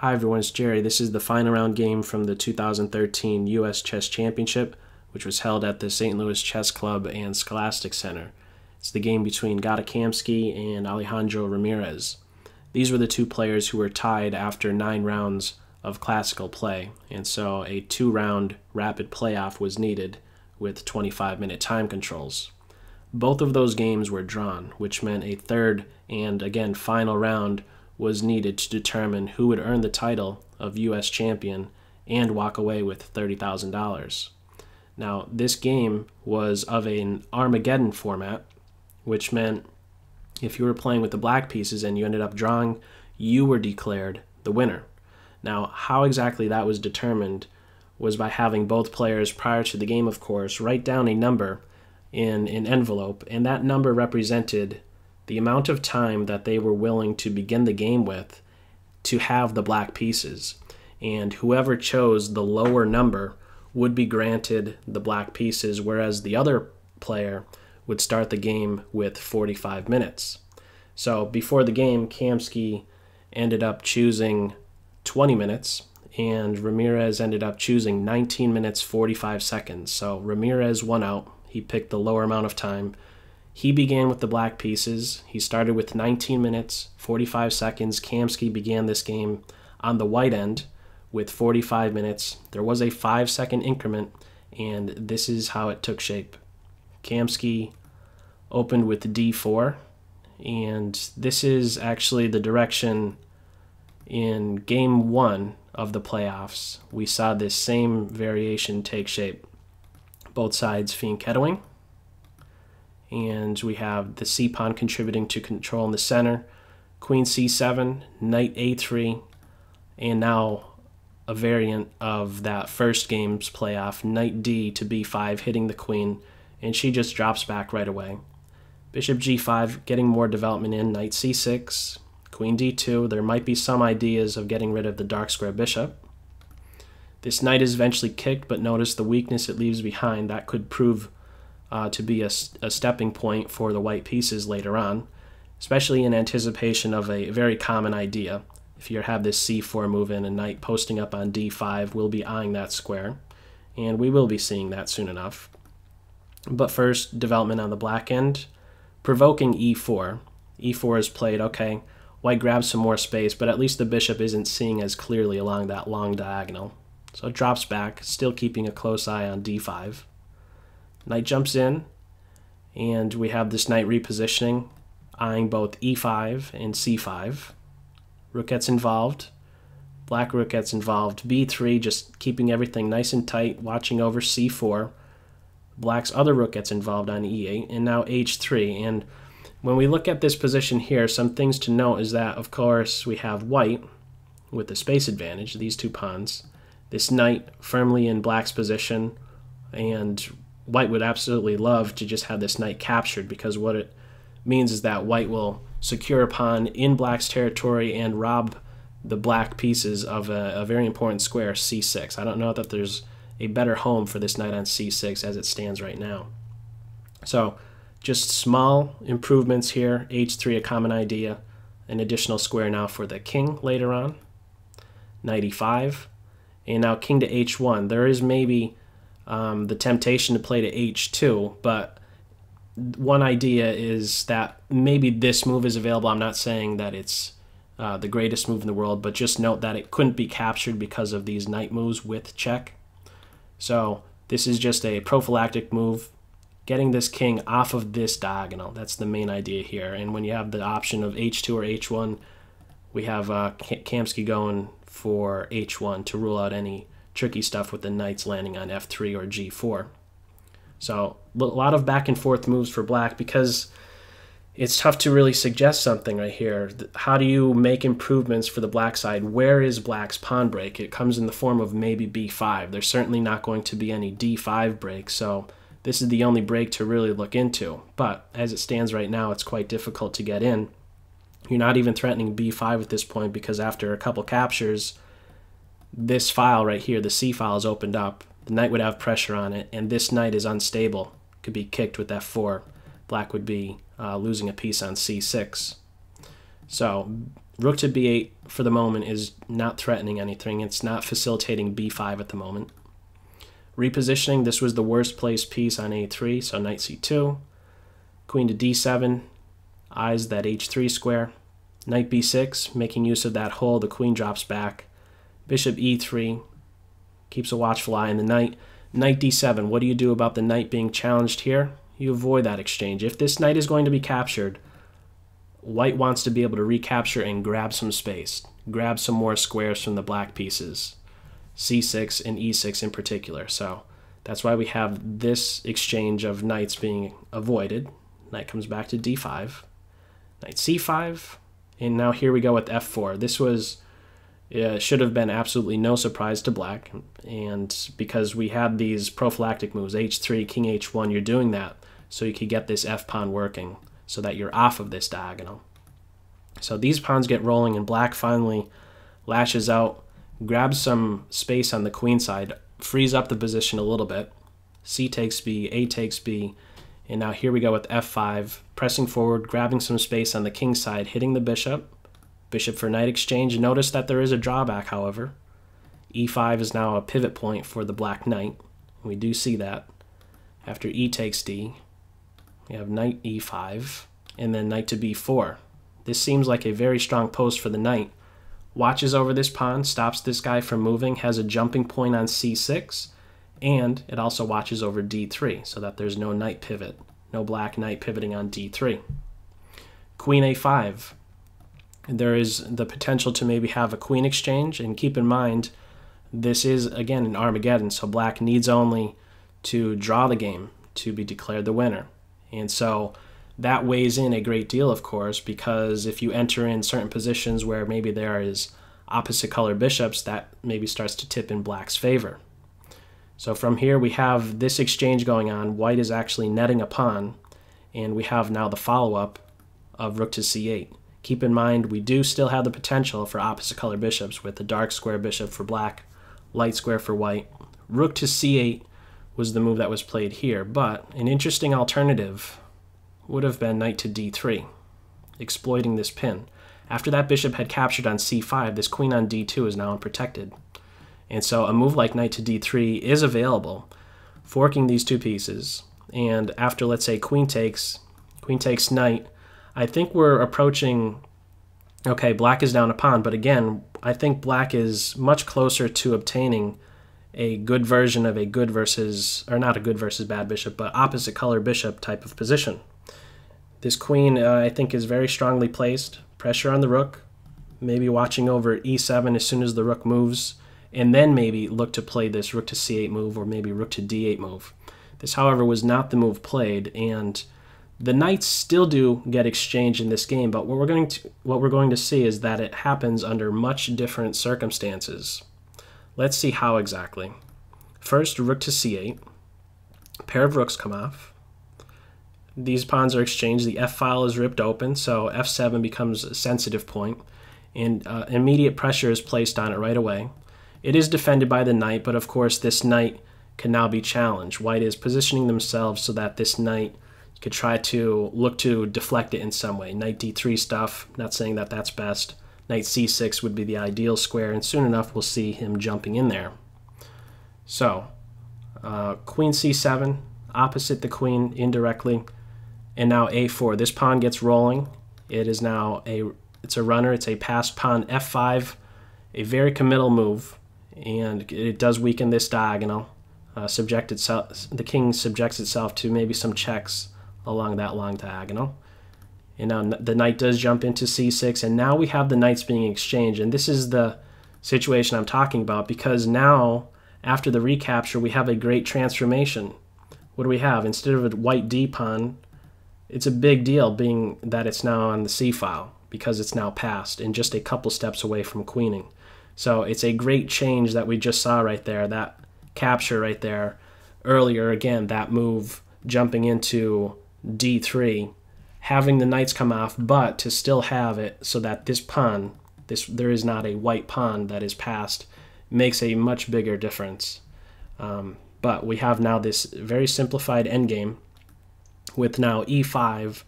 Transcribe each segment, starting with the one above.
Hi everyone, it's Jerry. This is the final round game from the 2013 U.S. Chess Championship, which was held at the St. Louis Chess Club and Scholastic Center. It's the game between Gata Kamsky and Alejandro Ramirez. These were the two players who were tied after nine rounds of classical play, and so a two round rapid playoff was needed with 25 minute time controls. Both of those games were drawn, which meant a third and again final round was needed to determine who would earn the title of U.S. champion and walk away with $30,000. Now, this game was of an Armageddon format, which meant if you were playing with the black pieces and you ended up drawing, you were declared the winner. Now, how exactly that was determined was by having both players prior to the game, of course, write down a number in an envelope, and that number represented the amount of time that they were willing to begin the game with to have the black pieces. And whoever chose the lower number would be granted the black pieces, whereas the other player would start the game with 45 minutes. So before the game, Kamsky ended up choosing 20 minutes, and Ramirez ended up choosing 19 minutes 45 seconds. So Ramirez won out. He picked the lower amount of time. He began with the black pieces. He started with 19 minutes, 45 seconds. Kamsky began this game on the white end with 45 minutes. There was a five second increment, and this is how it took shape. Kamsky opened with d4, and this is actually the direction in game one of the playoffs. We saw this same variation take shape. Both sides fianchettoing and we have the c pawn contributing to control in the center, queen c7, knight a3, and now a variant of that first game's playoff, knight d to b5, hitting the queen, and she just drops back right away. Bishop g5, getting more development in, knight c6, queen d2. There might be some ideas of getting rid of the dark square bishop. This knight is eventually kicked, but notice the weakness it leaves behind. That could prove uh, to be a, a stepping point for the white pieces later on, especially in anticipation of a very common idea. If you have this c4 move in, a knight posting up on d5 will be eyeing that square, and we will be seeing that soon enough. But first, development on the black end, provoking e4. e4 is played, okay, white grabs some more space, but at least the bishop isn't seeing as clearly along that long diagonal. So it drops back, still keeping a close eye on d5. Knight jumps in, and we have this knight repositioning, eyeing both e5 and c5. Rook gets involved. Black rook gets involved. b3, just keeping everything nice and tight, watching over c4. Black's other rook gets involved on e8, and now h3. And when we look at this position here, some things to note is that, of course, we have white with the space advantage, these two pawns. This knight firmly in black's position, and White would absolutely love to just have this knight captured because what it means is that White will secure a pawn in Black's territory and rob the black pieces of a, a, very important square, c6. I don't know that there's a better home for this knight on c6 as it stands right now. So just small improvements here. h3 a common idea. An additional square now for the king later on. Knight e5. And now king to h1. There is maybe um, the temptation to play to h2, but one idea is that maybe this move is available. I'm not saying that it's uh, the greatest move in the world, but just note that it couldn't be captured because of these knight moves with check. So this is just a prophylactic move, getting this king off of this diagonal. That's the main idea here. And when you have the option of h2 or h1, we have uh, Kamsky going for h1 to rule out any tricky stuff with the knights landing on f3 or g4. So a lot of back and forth moves for black because it's tough to really suggest something right here. How do you make improvements for the black side? Where is black's pawn break? It comes in the form of maybe b5. There's certainly not going to be any d5 break, so this is the only break to really look into. But as it stands right now, it's quite difficult to get in. You're not even threatening b5 at this point because after a couple captures, this file right here, the C file is opened up, the knight would have pressure on it, and this knight is unstable, could be kicked with f4. Black would be uh, losing a piece on c6. So rook to b8 for the moment is not threatening anything. It's not facilitating b5 at the moment. Repositioning, this was the worst placed piece on a3, so knight c2. Queen to d7, eyes that h3 square. Knight b6, making use of that hole, the queen drops back. Bishop e3, keeps a watchful eye on the knight. Knight d7, what do you do about the knight being challenged here? You avoid that exchange. If this knight is going to be captured, white wants to be able to recapture and grab some space, grab some more squares from the black pieces, c6 and e6 in particular. So that's why we have this exchange of knights being avoided. Knight comes back to d5, knight c5, and now here we go with f4. This was uh, should have been absolutely no surprise to black, and because we had these prophylactic moves, h3, king h1, you're doing that so you could get this f pawn working so that you're off of this diagonal. So these pawns get rolling, and black finally lashes out, grabs some space on the queen side, frees up the position a little bit. c takes b, a takes b, and now here we go with f5, pressing forward, grabbing some space on the king side, hitting the bishop, Bishop for knight exchange. Notice that there is a drawback, however. e5 is now a pivot point for the black knight. We do see that. After e takes d, we have knight e5, and then knight to b4. This seems like a very strong post for the knight. Watches over this pawn, stops this guy from moving, has a jumping point on c6, and it also watches over d3, so that there's no knight pivot. No black knight pivoting on d3. Queen a5 there is the potential to maybe have a queen exchange. And keep in mind, this is, again, an Armageddon, so black needs only to draw the game to be declared the winner. And so that weighs in a great deal, of course, because if you enter in certain positions where maybe there is opposite color bishops, that maybe starts to tip in black's favor. So from here, we have this exchange going on. White is actually netting a pawn, and we have now the follow-up of rook to c8. Keep in mind, we do still have the potential for opposite color bishops with the dark square bishop for black, light square for white. Rook to c8 was the move that was played here, but an interesting alternative would have been knight to d3, exploiting this pin. After that bishop had captured on c5, this queen on d2 is now unprotected. And so a move like knight to d3 is available, forking these two pieces. And after, let's say, queen takes, queen takes knight, I think we're approaching. Okay, black is down a pawn, but again, I think black is much closer to obtaining a good version of a good versus, or not a good versus bad bishop, but opposite color bishop type of position. This queen, uh, I think, is very strongly placed. Pressure on the rook, maybe watching over e7 as soon as the rook moves, and then maybe look to play this rook to c8 move or maybe rook to d8 move. This, however, was not the move played, and the knights still do get exchanged in this game, but what we're going to what we're going to see is that it happens under much different circumstances. Let's see how exactly. First, rook to c8. A pair of rooks come off. These pawns are exchanged. The f file is ripped open, so f7 becomes a sensitive point, and uh, immediate pressure is placed on it right away. It is defended by the knight, but of course this knight can now be challenged. White is positioning themselves so that this knight could try to look to deflect it in some way. Knight d3 stuff, not saying that that's best. Knight c6 would be the ideal square, and soon enough we'll see him jumping in there. So, uh, queen c7, opposite the queen indirectly, and now a4. This pawn gets rolling. It is now a it's a runner. It's a passed pawn f5, a very committal move, and it does weaken this diagonal. Uh, subject itself, the king subjects itself to maybe some checks along that long diagonal. And now the knight does jump into c6, and now we have the knights being exchanged. And this is the situation I'm talking about because now, after the recapture, we have a great transformation. What do we have? Instead of a white d pawn, it's a big deal being that it's now on the c file because it's now passed and just a couple steps away from queening. So it's a great change that we just saw right there, that capture right there. Earlier, again, that move jumping into d3, having the knights come off, but to still have it so that this pawn, this there is not a white pawn that is passed, makes a much bigger difference. Um, but we have now this very simplified endgame with now e5.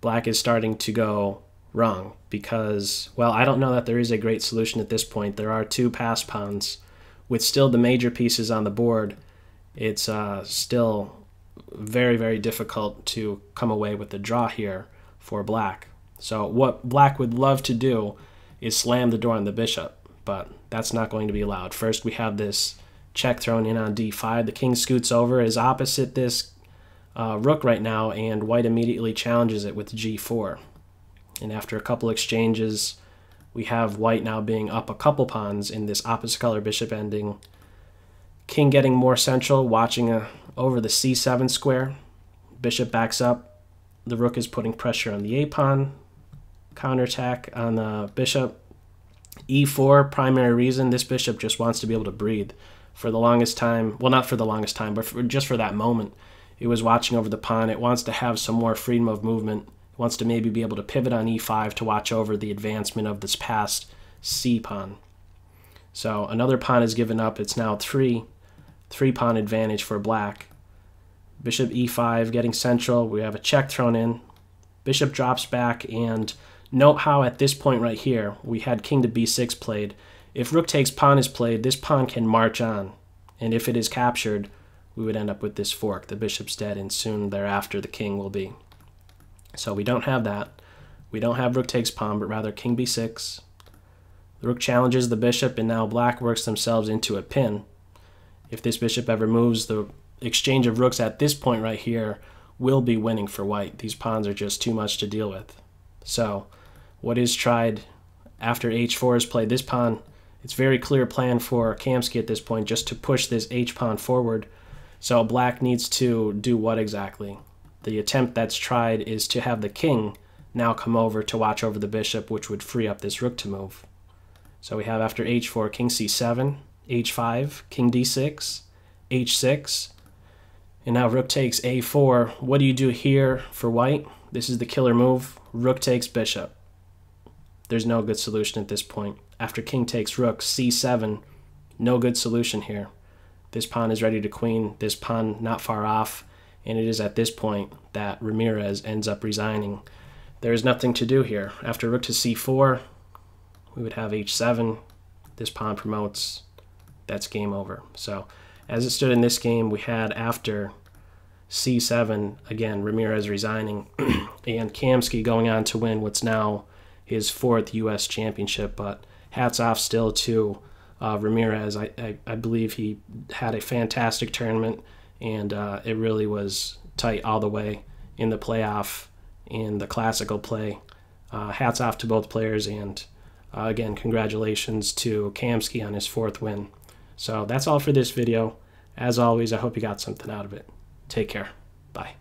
Black is starting to go wrong because, well, I don't know that there is a great solution at this point. There are two pass pawns. With still the major pieces on the board, it's uh, still very, very difficult to come away with the draw here for black. So, what black would love to do is slam the door on the bishop, but that's not going to be allowed. First, we have this check thrown in on d5. The king scoots over, is opposite this uh, rook right now, and white immediately challenges it with g4. And after a couple exchanges, we have white now being up a couple pawns in this opposite color bishop ending. King getting more central, watching a, over the c7 square. Bishop backs up. The rook is putting pressure on the a pawn. Counterattack on the bishop. e4, primary reason, this bishop just wants to be able to breathe. For the longest time, well, not for the longest time, but for, just for that moment, it was watching over the pawn. It wants to have some more freedom of movement wants to maybe be able to pivot on e5 to watch over the advancement of this passed c pawn. So another pawn is given up. It's now three, three pawn advantage for black. Bishop e5 getting central. We have a check thrown in. Bishop drops back and note how at this point right here we had king to b6 played. If rook takes pawn is played, this pawn can march on. And if it is captured, we would end up with this fork. The bishop's dead and soon thereafter the king will be. So we don't have that. We don't have rook takes pawn, but rather king b6. The rook challenges the bishop, and now black works themselves into a pin. If this bishop ever moves, the exchange of rooks at this point right here will be winning for white. These pawns are just too much to deal with. So what is tried after h4 is played this pawn, it's very clear plan for Kamsky at this point just to push this h pawn forward. So black needs to do what exactly? The attempt that's tried is to have the king now come over to watch over the bishop, which would free up this rook to move. So we have after h4, king c7, h5, king d6, h6, and now rook takes a4. What do you do here for white? This is the killer move. Rook takes bishop. There's no good solution at this point. After king takes rook, c7, no good solution here. This pawn is ready to queen. This pawn not far off and it is at this point that Ramirez ends up resigning. There is nothing to do here. After rook to c4, we would have h7. This pawn promotes. That's game over. So as it stood in this game, we had after c7, again, Ramirez resigning, and Kamsky going on to win what's now his fourth U.S. championship. But hats off still to uh, Ramirez. I, I, I believe he had a fantastic tournament and uh, it really was tight all the way in the playoff in the classical play. Uh, hats off to both players, and uh, again, congratulations to Kamsky on his fourth win. So that's all for this video. As always, I hope you got something out of it. Take care. Bye.